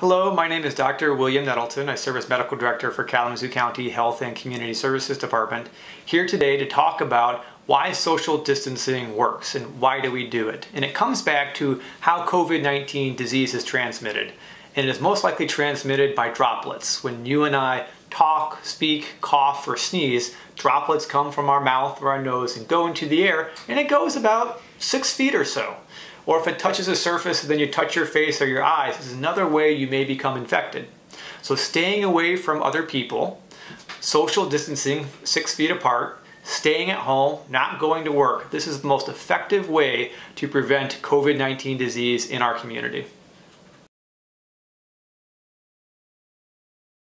Hello, my name is Dr. William Nettleton. I serve as Medical Director for Kalamazoo County Health and Community Services Department. Here today to talk about why social distancing works and why do we do it. And it comes back to how COVID-19 disease is transmitted. And it is most likely transmitted by droplets. When you and I talk, speak, cough, or sneeze, droplets come from our mouth or our nose and go into the air, and it goes about six feet or so. Or if it touches a surface then you touch your face or your eyes, this is another way you may become infected. So staying away from other people, social distancing six feet apart, staying at home, not going to work. This is the most effective way to prevent COVID-19 disease in our community.